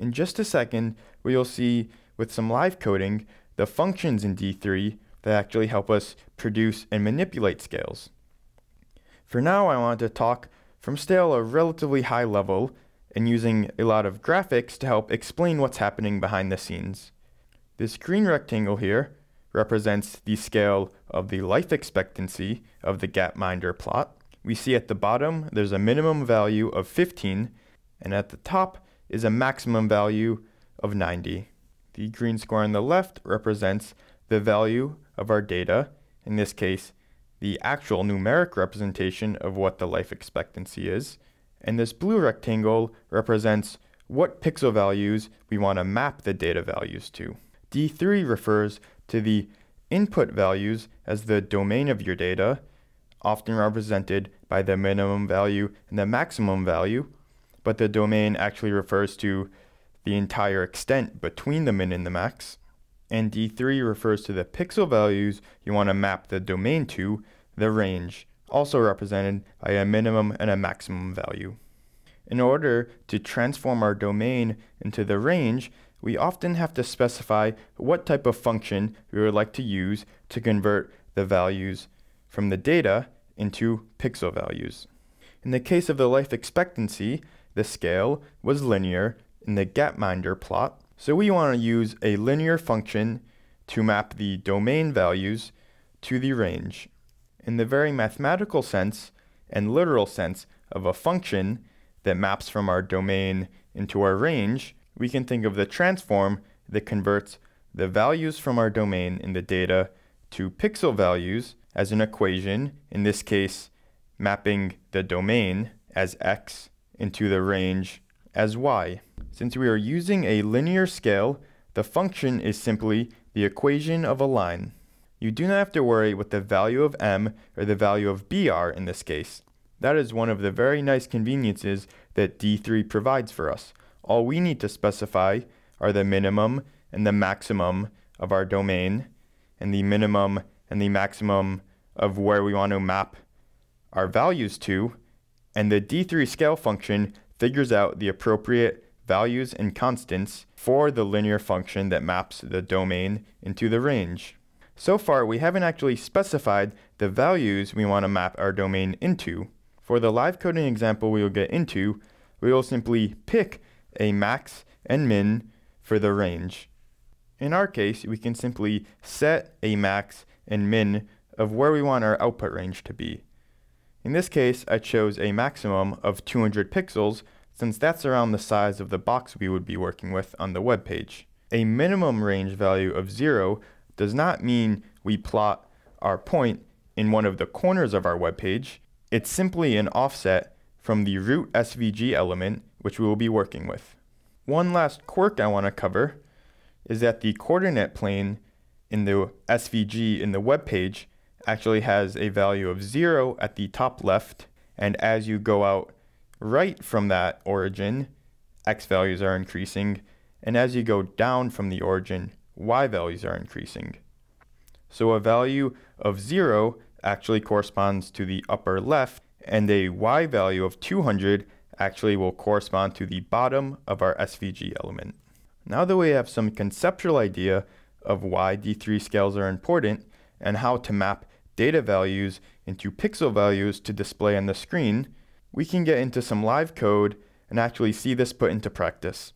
In just a second, we'll see with some live coding the functions in D3 that actually help us produce and manipulate scales. For now, I want to talk from still a relatively high level and using a lot of graphics to help explain what's happening behind the scenes. This green rectangle here represents the scale of the life expectancy of the Gapminder plot. We see at the bottom there's a minimum value of 15 and at the top is a maximum value of 90. The green square on the left represents the value of our data, in this case the actual numeric representation of what the life expectancy is, and this blue rectangle represents what pixel values we want to map the data values to. D3 refers to the input values as the domain of your data, often represented by the minimum value and the maximum value, but the domain actually refers to the entire extent between the min and the max. And D3 refers to the pixel values you want to map the domain to, the range, also represented by a minimum and a maximum value. In order to transform our domain into the range, we often have to specify what type of function we would like to use to convert the values from the data into pixel values. In the case of the life expectancy, the scale was linear in the Gapminder plot, so we want to use a linear function to map the domain values to the range. In the very mathematical sense and literal sense of a function that maps from our domain into our range, we can think of the transform that converts the values from our domain in the data to pixel values as an equation, in this case, mapping the domain as x into the range as y. Since we are using a linear scale, the function is simply the equation of a line. You do not have to worry what the value of m or the value of b are in this case. That is one of the very nice conveniences that D3 provides for us. All we need to specify are the minimum and the maximum of our domain, and the minimum and the maximum of where we want to map our values to, and the D3 scale function figures out the appropriate values and constants for the linear function that maps the domain into the range. So far, we haven't actually specified the values we want to map our domain into. For the live coding example we will get into, we will simply pick a max and min for the range. In our case, we can simply set a max and min of where we want our output range to be. In this case, I chose a maximum of 200 pixels since that's around the size of the box we would be working with on the web page. A minimum range value of 0 does not mean we plot our point in one of the corners of our web page. It's simply an offset from the root SVG element which we will be working with. One last quirk I want to cover is that the coordinate plane in the SVG in the web page actually has a value of 0 at the top left, and as you go out right from that origin, x values are increasing, and as you go down from the origin, y values are increasing. So a value of 0 actually corresponds to the upper left, and a y value of 200 actually will correspond to the bottom of our SVG element. Now that we have some conceptual idea of why D3 scales are important and how to map data values into pixel values to display on the screen, we can get into some live code and actually see this put into practice.